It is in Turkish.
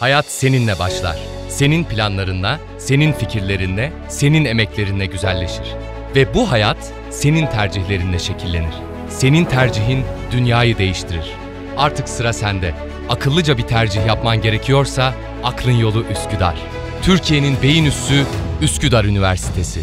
Hayat seninle başlar. Senin planlarınla, senin fikirlerinle, senin emeklerinle güzelleşir. Ve bu hayat senin tercihlerinle şekillenir. Senin tercihin dünyayı değiştirir. Artık sıra sende. Akıllıca bir tercih yapman gerekiyorsa aklın yolu Üsküdar. Türkiye'nin beyin üssü Üsküdar Üniversitesi.